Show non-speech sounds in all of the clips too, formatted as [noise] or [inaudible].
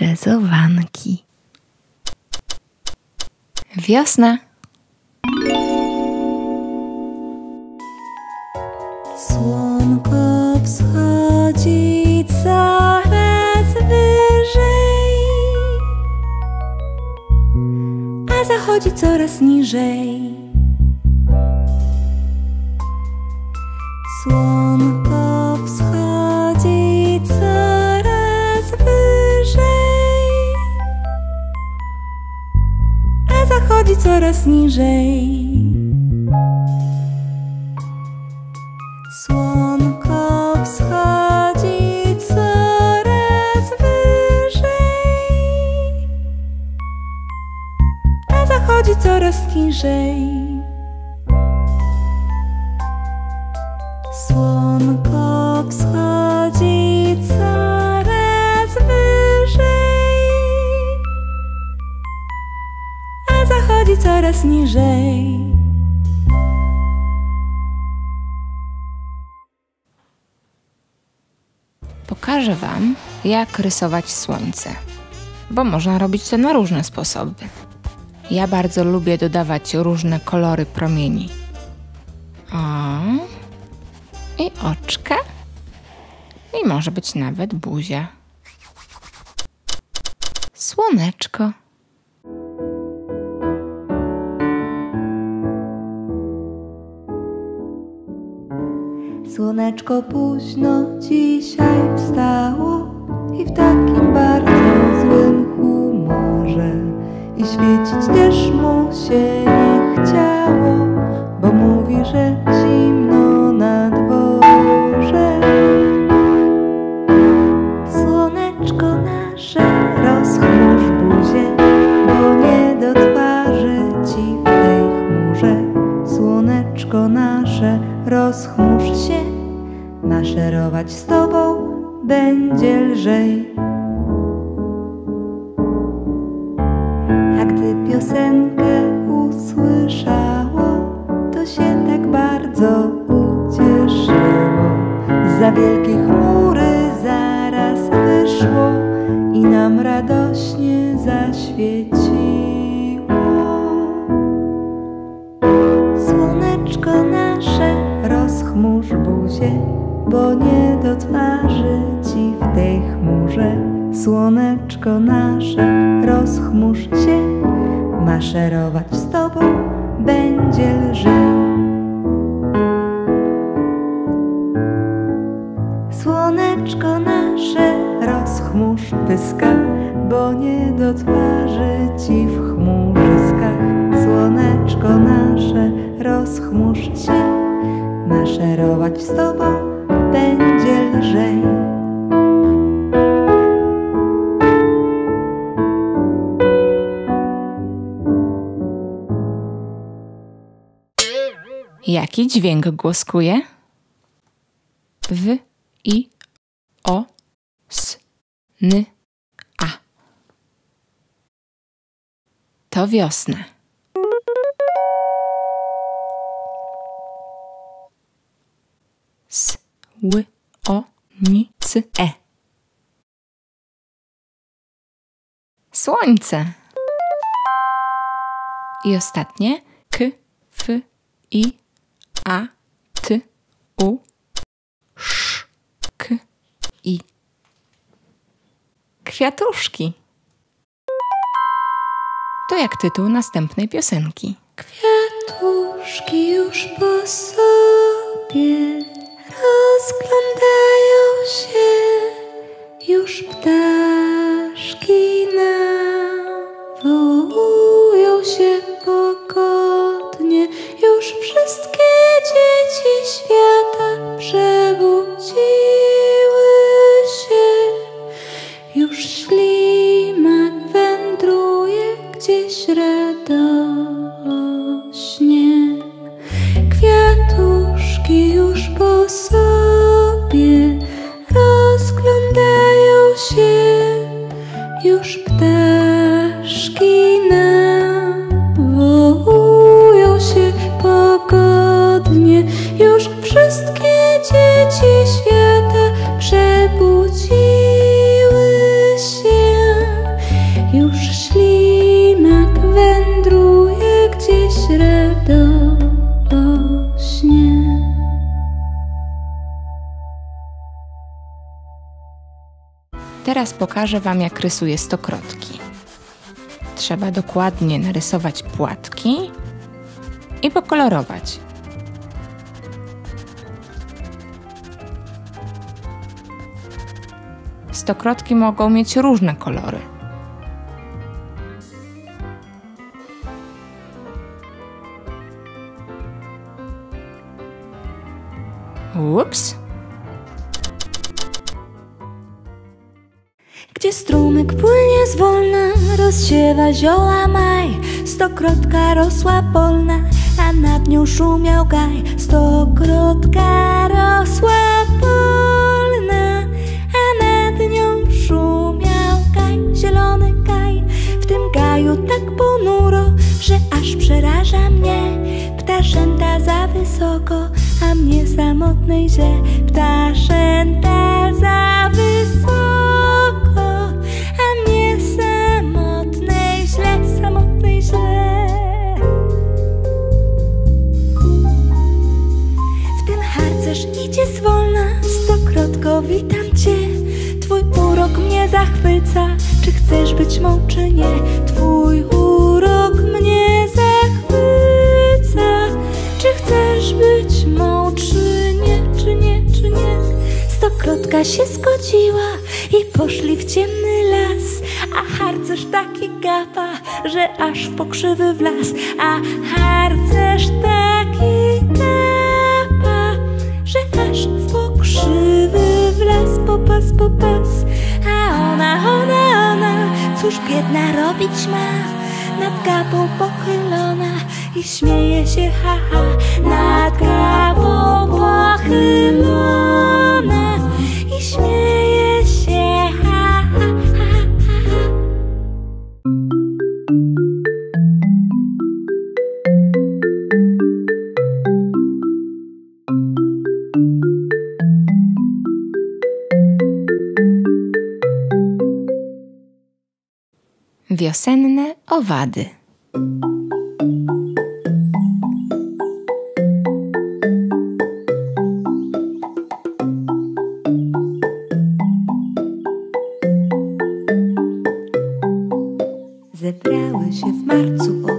jazzowanki. Wiosna. Słonko wschodzi coraz wyżej, a zachodzi coraz niżej. Zachodzi coraz niżej. Jak rysować słońce, bo można robić to na różne sposoby. Ja bardzo lubię dodawać różne kolory promieni. O, i oczka, i może być nawet buzia. Słoneczko. Słoneczko późno dzisiaj wstało takim bardzo złym humorze. I świecić też mu się nie chciało, bo mówi, że zimno bo nie do twarzy ci w tej chmurze. Słoneczko nasze, rozchmurz się, maszerować z tobą będzie lżej. Słoneczko nasze, rozchmurz pyska, bo nie do twarzy ci w chmurzyskach. Słoneczko nasze, rozchmurz się, z tobą będzie lżej. Jaki dźwięk głoskuje? W, I, O, S, N, A. To wiosna. S, Ł, O, N, C, E. Słońce. I ostatnie K, F, I, A, T, U, Sz, K, I. Kwiatuszki. To jak tytuł następnej piosenki. Kwiatuszki już po sobie rozglądają się, już ptaszki nawołują się pogodnie, już wszystkie dzieci świata teraz pokażę Wam, jak rysuję stokrotki. Trzeba dokładnie narysować płatki i pokolorować. Stokrotki mogą mieć różne kolory. Ups. Rozsiewa zioła maj, stokrotka rosła polna, a nad nią szumiał gaj. Stokrotka rosła polna, a nad nią szumiał gaj, zielony gaj. W tym gaju tak ponuro, że aż przeraża mnie. Ptaszęta za wysoko, a mnie samotnej źle. Ptaszęta za wysoko, idzie zwolna, stokrotko witam cię. Twój urok mnie zachwyca, czy chcesz być mą, czy nie? Twój urok mnie zachwyca, czy chcesz być mą, czy nie, czy nie, czy nie? Stokrotka się zgodziła i poszli w ciemny las, a harcerz taki gapa, że aż w pokrzywy wlazł, a harcerz taki popas, a ona, ona, ona, cóż biedna robić ma, nad gapą pochylona i śmieje się, ha, ha, nad gapą pochylona Wiosenne owady. Zebrały się w marcu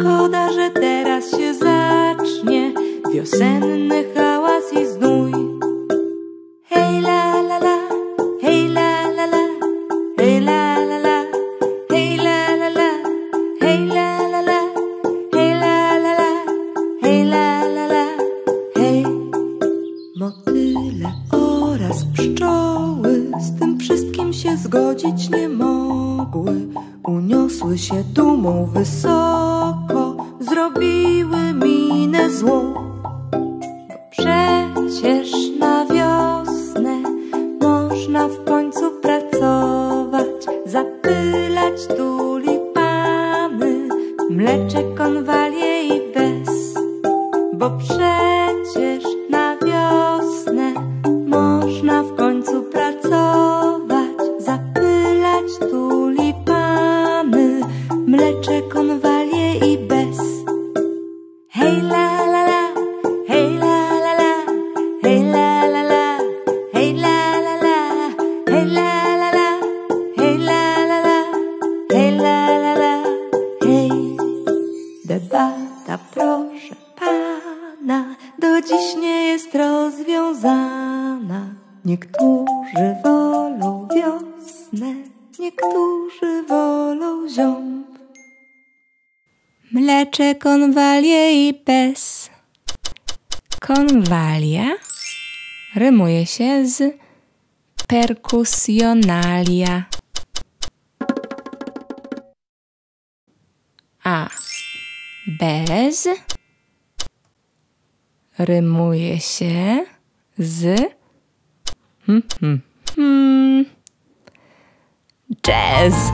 szkoda, że teraz się zacznie. Wiosenny można w końcu pracować, zapylać tulipany, mlecze konwalie proszę pana, do dziś nie jest rozwiązana. Niektórzy wolą wiosnę, niektórzy wolą ziąb. Mlecze, konwalie i pes. Konwalia rymuje się z perkusjonalia. Bez rymuje się z Hmm, hmm, hmm. Jazz!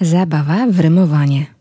Zabawa w rymowanie.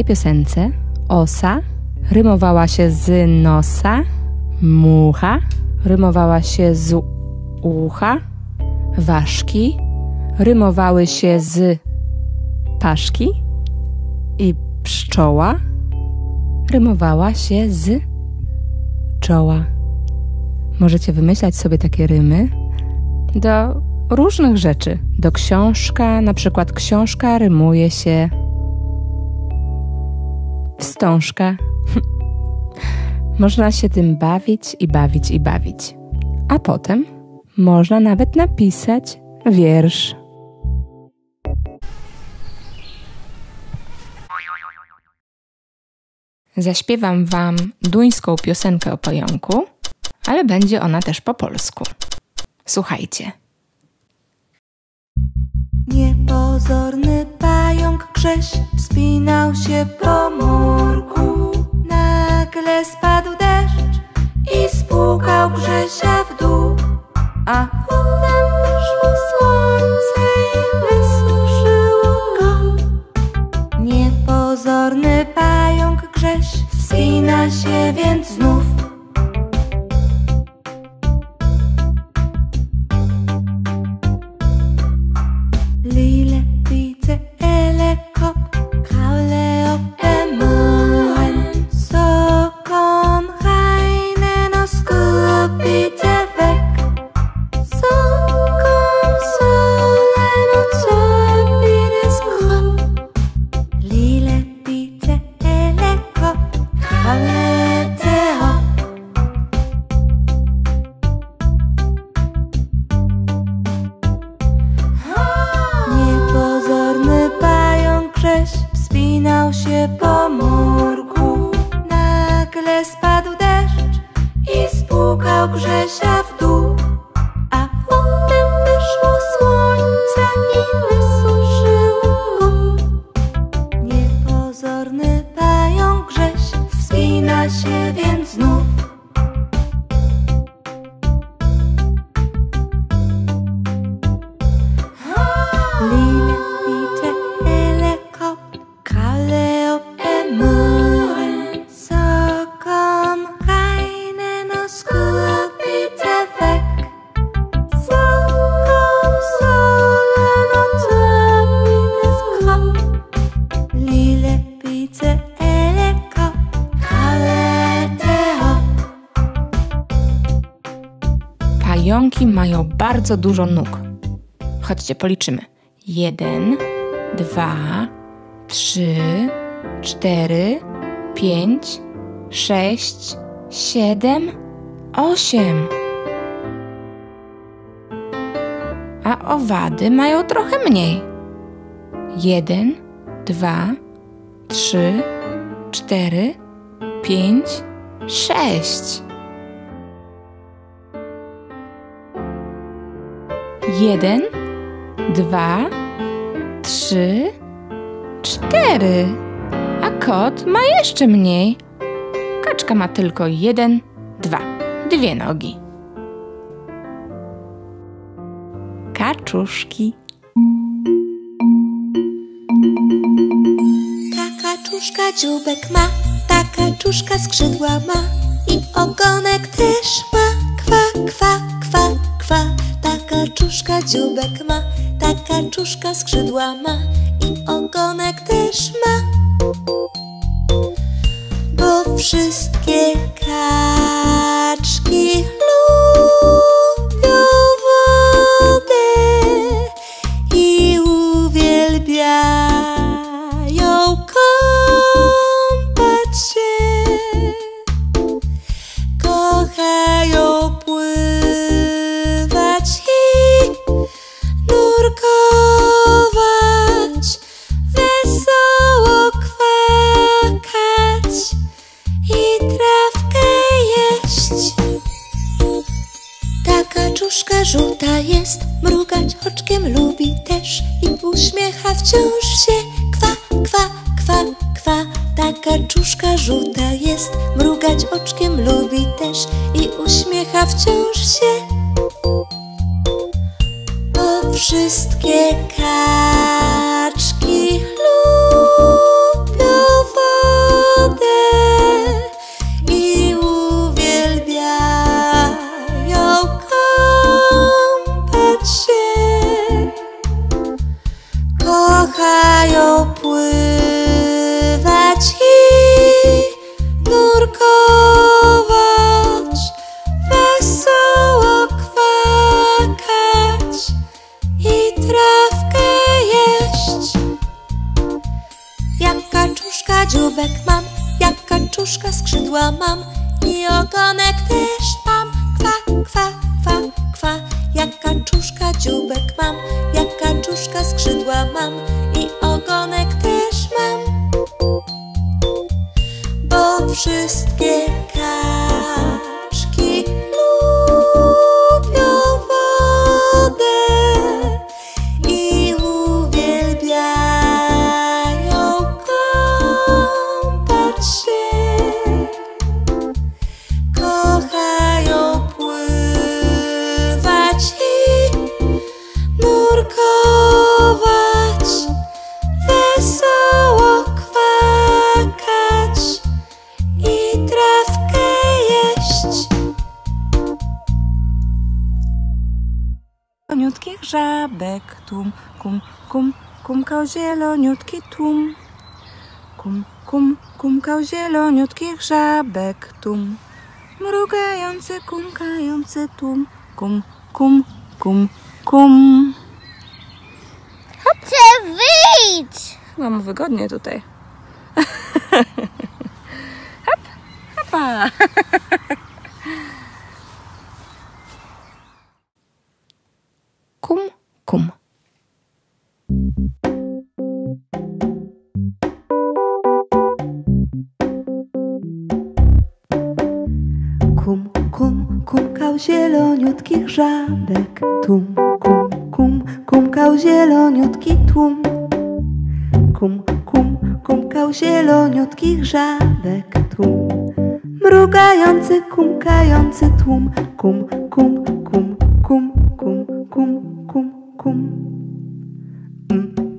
Tej piosence osa rymowała się z nosa, mucha rymowała się z ucha, ważki rymowały się z paszki i pszczoła rymowała się z czoła. Możecie wymyślać sobie takie rymy do różnych rzeczy. Do książka, na przykład książka rymuje się wstążka. Można się tym bawić i bawić i bawić. A potem można nawet napisać wiersz. Zaśpiewam Wam duńską piosenkę o pająku, ale będzie ona też po polsku. Słuchajcie. Niepozorny pająk Grześ wspinał się po murku. Nagle spadł deszcz i spłukał Grzesia bardzo dużo nóg. Chodźcie, policzymy. Jeden, dwa, trzy, cztery, pięć, sześć, siedem, osiem. A owady mają trochę mniej. Jeden, dwa, trzy, cztery, pięć, sześć. Jeden, dwa, trzy, cztery. A kot ma jeszcze mniej. Kaczka ma tylko jeden, dwa, dwie nogi. Kaczuszki. Ta kaczuszka dzióbek ma, ta kaczuszka skrzydła ma i ogonek też ma. Kwa, kwa, kwa, kaczuszka dzióbek ma, ta kaczuszka skrzydła ma i ogonek też ma. Bo wszystkie kaczki lubią wodę i uwielbiają wciąż się. Bo wszystkie kaczuszka dzióbek mam, jak kaczuszka skrzydła mam i ogonek też mam. Kwa, kwa, kwa, kwa. Jak kaczuszka dzióbek mam, jak kaczuszka skrzydła mam i ogonek też mam. Bo wszystkie kaczki żabek tum, kum, kum, kumkał zieloniutki tum. Kum, kum, kumkał zieloniutkich żabek tum. Mrugający, kumkający tum, kum, kum, kum, kum. Chcę wyjść! Mu wygodnie tutaj. [laughs] Hop, hopa. Żabek Tum, kum, kum, kumkał zieloniutki tłum. Kum, kum, kumkał zieloniutkich żabek Tłum, mrugający, kumkający tłum. Kum, kum, kum, kum, kum, kum, kum, kum.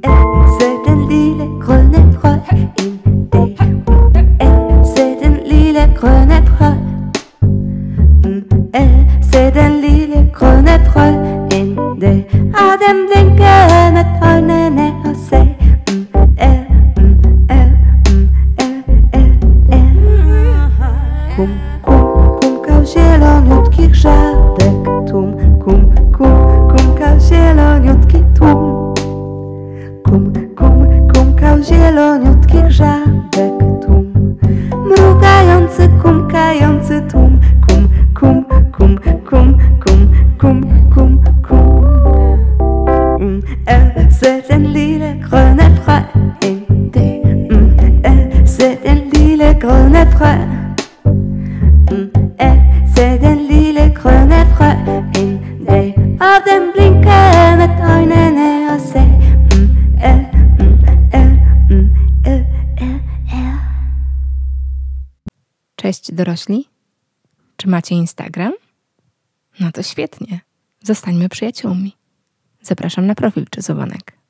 Eh, C'est un lille kum, kum, kum. Hun er selv den lille grønne frø. MD. Um, Hun äh, er selv den lille grønne frø. Hun er selv den lille grønne frø. En dag av den blinkende øjnene og sagde. Cześć dorośli. Czy macie Instagram? No to świetnie. Zostańmy przyjaciółmi. Zapraszam na profil Czyzowanek.